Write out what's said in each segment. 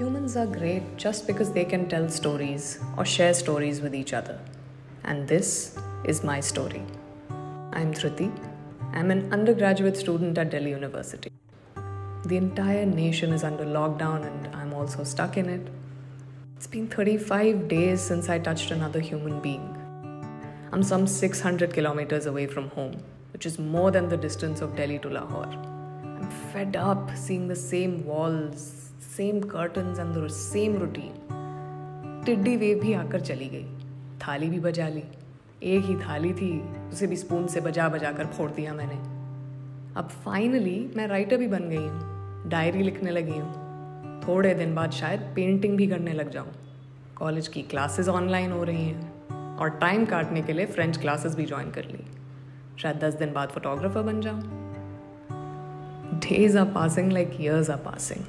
Humans are great just because they can tell stories or share stories with each other. And this is my story. I'm Dhruti. I'm an undergraduate student at Delhi University. The entire nation is under lockdown and I'm also stuck in it. It's been 35 days since I touched another human being. I'm some 600 kilometers away from home, which is more than the distance of Delhi to Lahore. I'm fed up seeing the same walls, same curtains, अंदर same routine. टिड्डी wave भी आकर चली गई। थाली भी बजा ली। एक ही थाली थी उसे भी स्पून से बजा बजा कर फोड़ दिया मैंने। अब फाइनली मैं राइटर भी बन गई हूँ डायरी लिखने लगी हूँ। थोड़े दिन बाद शायद पेंटिंग भी करने लग जाऊँ। कॉलेज की क्लासेस ऑनलाइन हो रही हैं और टाइम काटने के लिए फ्रेंच क्लासेस भी ज्वाइन कर ली। शायद दस दिन बाद फोटोग्राफर बन जाऊँ। Days are passing like years are passing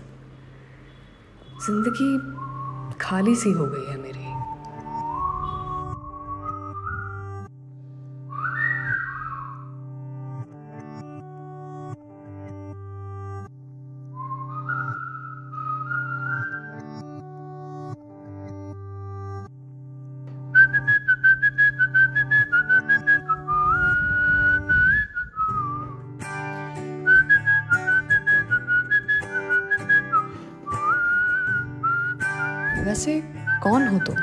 ज़िंदगी खाली सी हो गई है मेरी। वैसे कौन हो तुम?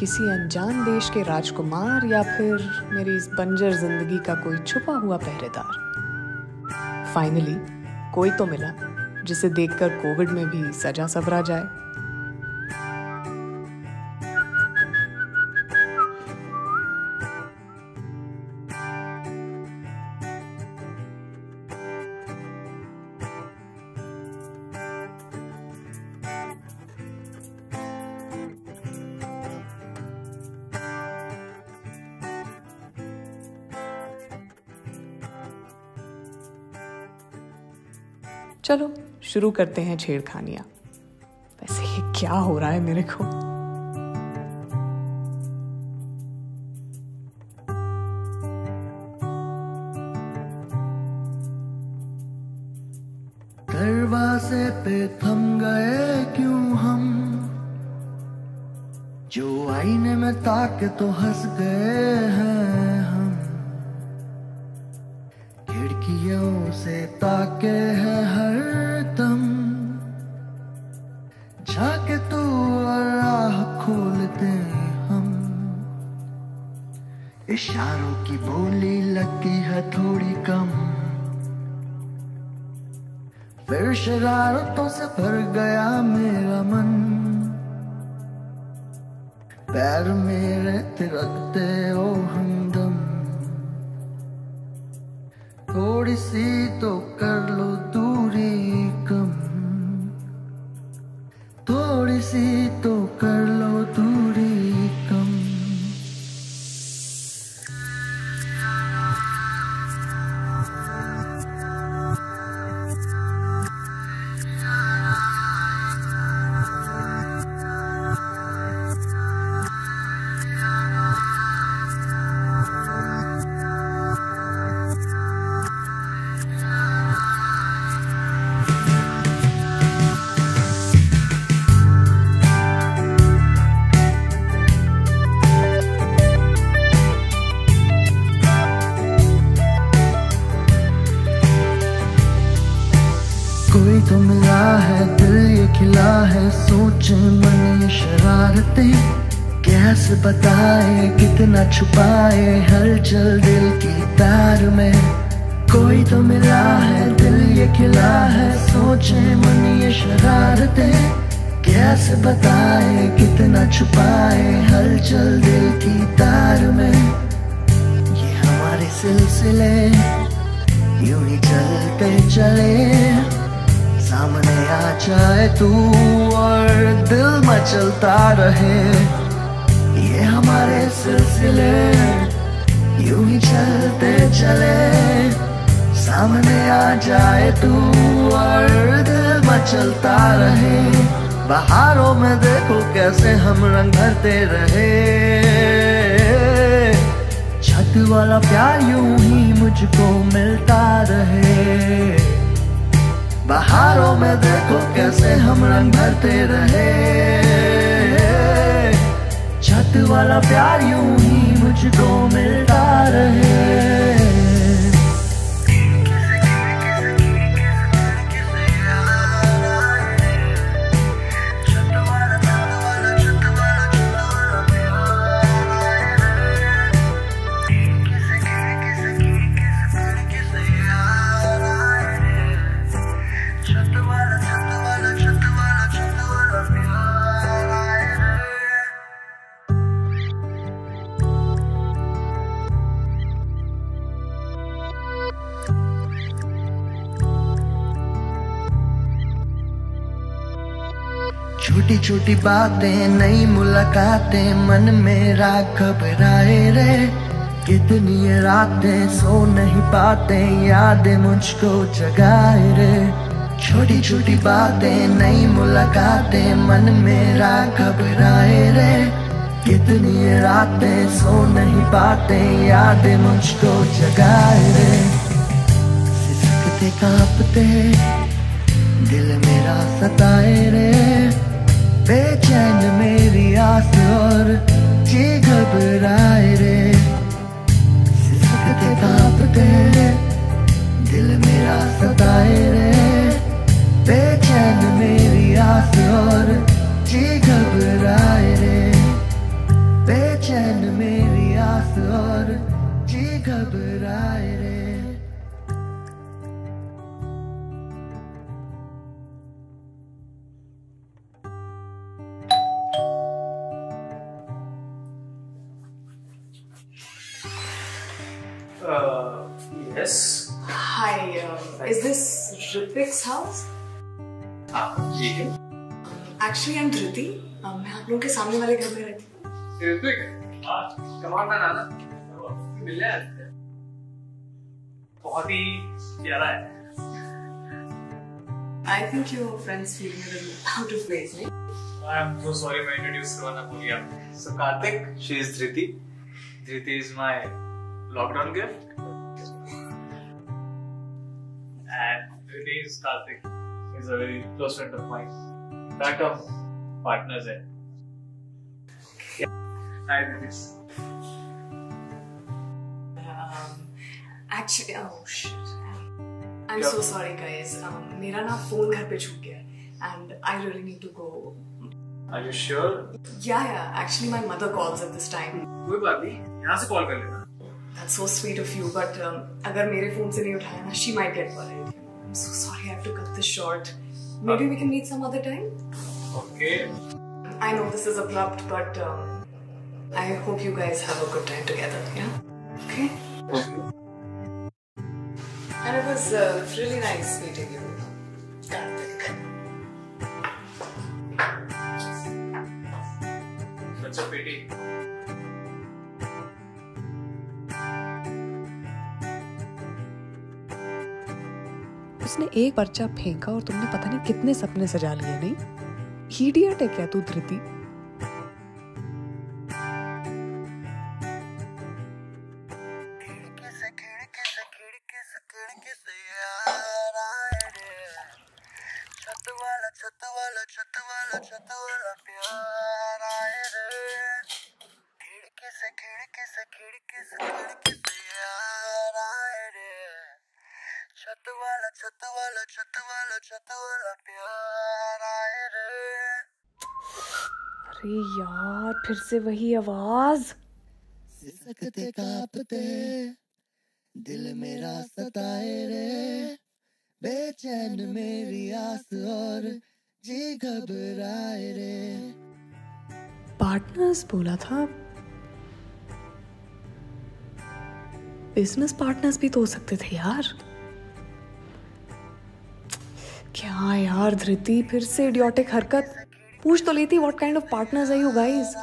किसी अनजान देश के राजकुमार या फिर मेरी इस बंजर ज़िंदगी का कोई छुपा हुआ पहरेदार? फाइनली कोई तो मिला जिसे देखकर कोविड में भी सजा सबरा जाए। चलो, शुरू करते हैं छेड़खानियाँ। वैसे ये क्या हो रहा है मेरे को? दरवाजे पे थम गए क्यों हम? जो आईने में ताके तो हंस गए हैं हम। खिड़कियों से ताके इशारों की बोली लगती है थोड़ी कम। फिर शरारतों से भर गया मेरा मन। पैर मेरे तिरकते हो हमदम। थोड़ी सी तो कर लो दूरी कम। थोड़ी सी कोई तो मिला है दिल, ये खिला है सोचे, मन, ये शरारतें। कैसे बताए, कितना छुपाए हलचल दिल की तार में। कोई तो मिला है दिल, ये खिला है सोचे, मन, ये शरारतें। कैसे बताए, कितना छुपाए हलचल दिल की तार में। ये हमारे सिलसिले, यूँ ही चलते चले। सामने आ जाए तू और दिल मचलता रहे। ये हमारे सिलसिले, यूँ ही चलते चले। सामने आ जाए तू और दिल मचलता रहे। बहारों में देखो कैसे हम रंग भरते रहे। छत वाला प्यार यूँ ही मुझको मिलता रहे। बहारों में देखो कैसे हम रंग भरते रहे। छत वाला प्यार यूँ ही मुझको मिलता रहे। छोटी बातें, नई मुलाकातें, मन मेरा घबराए रे। कितनी रातें सो नहीं पाते, यादें मुझको जगाए रे। छोटी छोटी बातें, नई मुलाकातें, मन मेरा घबराए रे। कितनी रातें सो नहीं पाते, यादें मुझको जगाए रे। सिसकते कांपते, दिल मेरा सताए रे। बेचैन मेरी आस और जी घबराए रे। सिसकते कांपते दिल मेरा सताए। Yes. Hi, uh, is this Ritik's house? हाँ ठीक है। Actually, I'm Dhriti. Uh, मैं आप लोगों के सामने वाले घर में रहती हूँ। ऋत्विक कमाल का नाना। मिल जाए बहुत ही प्यारा है। I think your friends feeling a little out of place, right? I am so मैं इंट्रोड्यूस करवाना भूल गया। So Kartik she is Dhriti Dhriti is my lockdown gift Dhriti is Kartik is a very close friend of mine in fact हम partners हैं hi Dhriti Um, actually, oh shit. I'm Yeah. so sorry, guys. Um, मेरा ना phone घर पे छूट गया and I really need to go. Are you sure Yeah, yeah. Actually, my mother calls at this time. कोई बात नहीं यहाँ से कॉल कर लेना That's so sweet of you, but um, अगर मेरे फ़ोन से नहीं उठाया ना, she might get worried. I'm so sorry. I have to cut this short. Maybe we can meet some other time. Okay. I know this is abrupt, but um, I hope you guys have a good time together. Yeah. Okay. And it was uh, really nice meeting you, Karthik. Such a pity. उसने एक पर्चा फेंका और तुमने पता नहीं कितने सपने सजा लिए, नहीं? हीडियट है क्या तू, धृति? वाला छत वाला छत वाला प्यार आए रे। अरे यार फिर से वही आवाज़। सिसकते कांपते दिल मेरा सताए रे। बेचैन मेरी आस और जी घबराए रे। पार्टनर्स बोला था। बिज़नेस पार्टनर्स भी तो हो सकते थे यार। क्या यार, धृति, फिर से इडियोटिक हरकत। पूछ तो लेती what kind of partners are you guys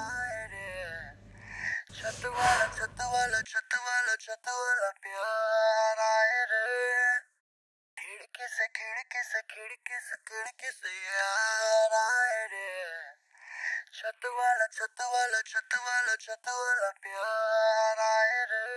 छत वाला छत वाला छत वाला छत वाला प्यार आए रे।